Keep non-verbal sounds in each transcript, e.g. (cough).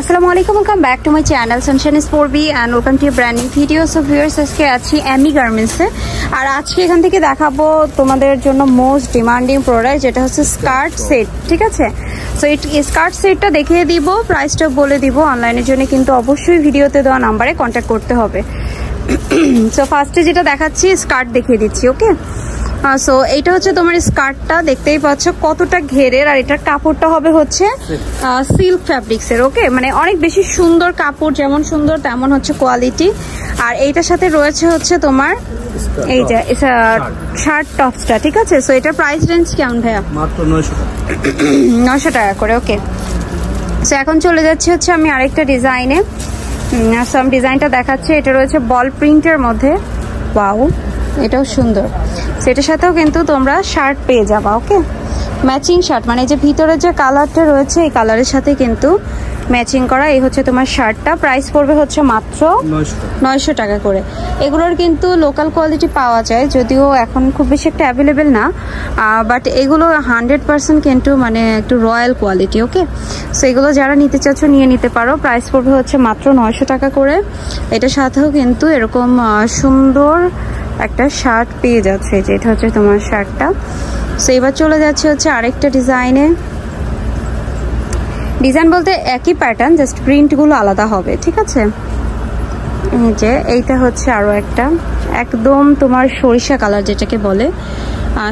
আসসালামু আলাইকুম welcome back to my channel sunshine spore B and welcome to brand new videos of viewers আজকে আছি অ্যামি গার্মেন্টসে আর আজকে এখান থেকে দেখাবো তোমাদের জন্য মোস্ট ডিমান্ডিং প্রোডাক্ট যেটা হচ্ছে স্কার্ট সেট ঠিক আছে? সো এই স্কার্ট সেটটা দেখিয়ে দিব প্রাইসটা বলে দিব অনলাইনের জন্য কিন্তু অবশ্যই ভিডিওতে দেওয়া নাম্বারে কন্ট্যাক্ট করতে হবে। (clears throat) সো ফার্স্টে যেটা দেখাচ্ছি স্কার্ট দেখিয়ে দিচ্ছি ওকে সো এইটা হচ্ছে তোমার স্কার্টটা দেখতেই পাচ্ছ কতটা ঘেরের আর এটার কাপড়টা হবে হচ্ছে সিল্ক ফ্যাব্রিক্সের ওকে মানে অনেক বেশি সুন্দর কাপড় যেমন সুন্দর তেমন হচ্ছে কোয়ালিটি আর এইটার সাথে রয়েছে হচ্ছে তোমার এই যে শার্ট টপসটা ঠিক আছে? সো এটার প্রাইস রেঞ্জ কেমন ভাইয়া? মাত্র নয়শো টাকা। (clears throat) নশো টাকা করে ওকে সো এখন চলে যাচ্ছে হচ্ছে আমি আরেকটা ডিজাইনে সাম ডিজাইনটা দেখাচ্ছে এটা রয়েছে বল প্রিন্টের মধ্যে। ওয়াও এটাও সুন্দর। সেটার সাথেও কিন্তু তোমরা শার্ট পেয়ে যাবা ওকে ম্যাচিং শার্ট মানে যে ভিতরে যে কালারটা রয়েছে এই কালারের সাথে কিন্তু ম্যাচিং করা এই হচ্ছে তোমার শার্টটা প্রাইস পড়বে হচ্ছে মাত্র নয়শো টাকা। করে। এগুলোর কিন্তু লোকাল কোয়ালিটি পাওয়া যায় যদিও এখন খুব বেশি একটা অ্যাভেলেবেল না বাট এগুলো হান্ড্রেড পার্সেন্ট কিন্তু মানে একটু রয়্যাল কোয়ালিটি ওকে সো এগুলো যারা নিতে চাচ্ছ নিয়ে নিতে পারো। প্রাইস পড়বে হচ্ছে মাত্র নয়শো টাকা করে। এটার সাথেও কিন্তু এরকম সুন্দর একটা শার্ট পেয়ে যাচ্ছে, যে এটা হচ্ছে তোমার শার্টটা। সো এবার চলে যাচ্ছে হচ্ছে আরেকটা ডিজাইনে। ডিজাইন বলতে একই প্যাটার্ন জাস্ট প্রিন্টগুলো আলাদা হবে, ঠিক আছে? এই যে, এইটা হচ্ছে আরও একটা। একদম তোমার সরিষা কালার যেটাকে বলে।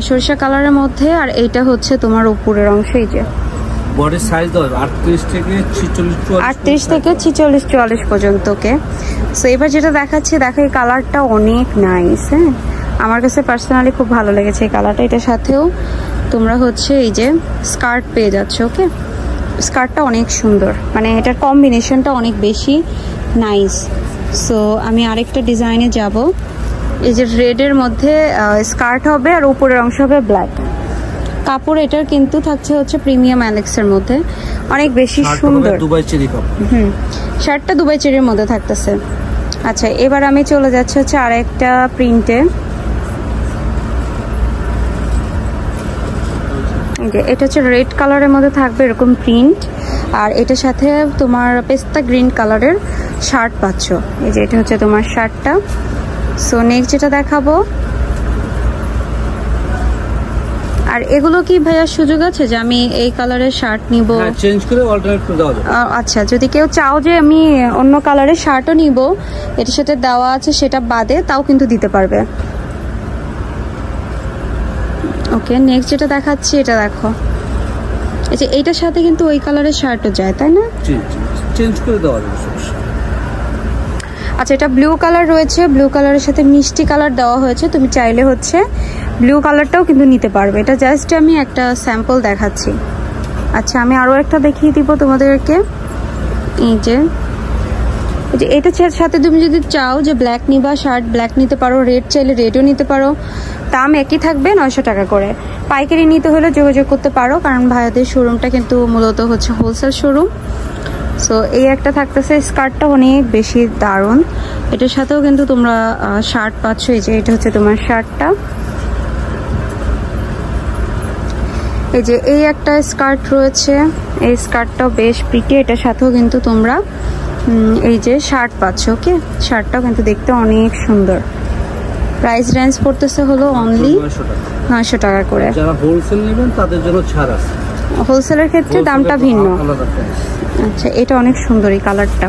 সরিষা কালারের মধ্যে, আর এইটা হচ্ছে তোমার উপরের অংশ, এই যে। বডির সাইজ দাও আটত্রিশ থেকে ছিচল্লিশ আটত্রিশ থেকে ছিচল্লিশ চুয়াল্লিশ পর্যন্ত ওকে সো এবার যেটা দেখাচ্ছি দেখো এই কালারটা অনেক নাইস হ্যাঁ? আমার কাছে পার্সোনালি খুব ভালো লেগেছে এই কালারটা এটার সাথেও তোমরা হচ্ছে এই যে স্কার্ট পেয়ে যাচ্ছ ওকে? স্কার্টটা অনেক সুন্দর। মানে এটার কম্বিনেশনটা অনেক বেশি নাইস সো আমি আরেকটা ডিজাইনে যাব। এই যে রেডের মধ্যে স্কার্ট হবে আর উপরের অংশ হবে ব্ল্যাক কাপড় এটার কিন্তু থাকছে হচ্ছে প্রিমিয়াম অ্যালেক্সের মধ্যে। অনেক বেশি সুন্দর। দুবাই চেরি হুম। শার্টটা দুবাই চেরির মধ্যে থাকতেছে। আচ্ছা এবার আমি চলে যাচ্ছি হচ্ছে আরেকটা প্রিন্টে। এটা হচ্ছে রেড কালারের মধ্যে থাকবে এরকম প্রিন্ট। আর এটার সাথে তোমার পেস্তা গ্রিন কালারের শার্ট পাচ্ছ। এই যে এটা হচ্ছে তোমার শার্টটা। সো নেক্সট যেটা দেখাবো আর এগুলো কি ভাইয়া সুযোগ আছে যে আমি এই কালারের শার্ট নিব? হ্যাঁ চেঞ্জ করে অল্টারনেট করে দেওয়া যাবে। আচ্ছা যদি কেউ চাও যে আমি অন্য কালারের শার্টও নিব এটার সাথে দেওয়া আছে সেটা বাদে তাও কিন্তু দিতে পারবে। ওকে নেক্সট যেটা দেখাচ্ছি এটা দেখো। আচ্ছা এইটার সাথে কিন্তু ওই কালারের শার্টও যায় তাই না? জি জি চেঞ্জ করে দেওয়া যাবে। আচ্ছা এটা ব্লু কালার রয়েছে ব্লু কালারের সাথে মিষ্টি কালার দেওয়া হয়েছে, তুমি চাইলে হচ্ছে ব্লু কালারটাও কিন্তু নিতে পারবে। এটা জাস্ট আমি একটা স্যাম্পল দেখাচ্ছি। আচ্ছা আমি আরও একটা দেখিয়ে দিব তোমাদেরকে। এই যে যে এটা সাথে তুমি যদি চাও যে ব্ল্যাক নিবা শার্ট ব্ল্যাক নিতে পারো রেড চাইলে রেডও নিতে পারো। দাম একই থাকবে, নয়শো টাকা করে। পাইকারি নিতে হলে যোগাযোগ করতে পারো, কারণ ভাইয়াদের শোরুমটা কিন্তু মূলত হচ্ছে হোলসেল শোরুম সো এই একটা থাকতেছে স্কার্টটা অনেক বেশি দারুণ। এটার সাথেও কিন্তু তোমরা শার্ট পাচ্ছ এই যে এটা হচ্ছে তোমার শার্টটা এই যে এই একটা স্কার্ট রয়েছে এই স্কার্টটাও বেশ প্রিটি এটার সাথেও কিন্তু তোমরা এই যে শার্ট পাচ্ছ ওকে শার্টটাও কিন্তু দেখতে অনেক সুন্দর। প্রাইস রেঞ্জ পড়তেছে হলো অনলি নয়শো টাকা। করে। যারা হোলসেল নেবেন তাদের জন্য ছাড় আছে। হোলসেলের ক্ষেত্রে দামটা ভিন্ন। আচ্ছা এটা অনেক সুন্দর এই কালারটা।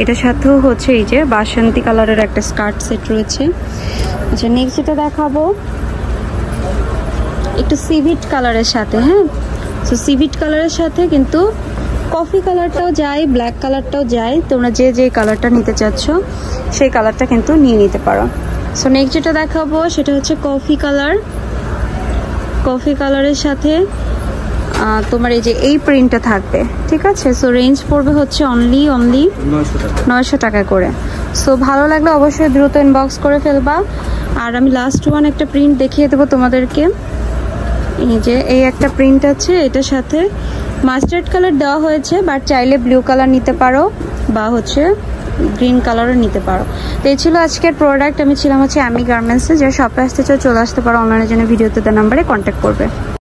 এটার সাথেও হচ্ছে এই যে বাসন্তী কালারের একটা স্কার্ট সেট রয়েছে। আচ্ছা নেক্সট যেটা দেখাবো, একটু সিভিট কালারের সাথে হ্যাঁ? তো সিভিট কালারের সাথে কিন্তু কফি কালারটাও যায় ব্ল্যাক কালারটাও যায়। তোমরা যে যে কালারটা নিতে চাচ্ছ, সেই কালারটা কিন্তু নিয়ে নিতে পারো। সো নেক্সট যেটা দেখাবো, সেটা হচ্ছে কফি কালার কফি কালারের সাথে তোমার এই যে এই প্রিন্টটা থাকবে, ঠিক আছে? সো রেঞ্জ পড়বে হচ্ছে অনলি অনলি নয়শো টাকা করে। সো ভালো লাগলে অবশ্যই দ্রুত ইনবক্স করে ফেলবা। আর আমি লাস্ট ওয়ান একটা প্রিন্ট দেখিয়ে দেবো তোমাদেরকে। এই যে, এই একটা প্রিন্ট আছে, এটার সাথে মাস্টার্ড কালার দেওয়া হয়েছে বাট চাইলে ব্লু কালার নিতে পারো, বা হচ্ছে গ্রিন কালারও নিতে পারো। তো এই ছিল আজকের প্রোডাক্ট আমি ছিলাম হচ্ছে আমি গার্মেন্টসে যে শপে আসতে চাও, চলে আসতে পারো। অনলাইনের জন্য ভিডিওতে নাম্বারে কন্ট্যাক্ট করবে।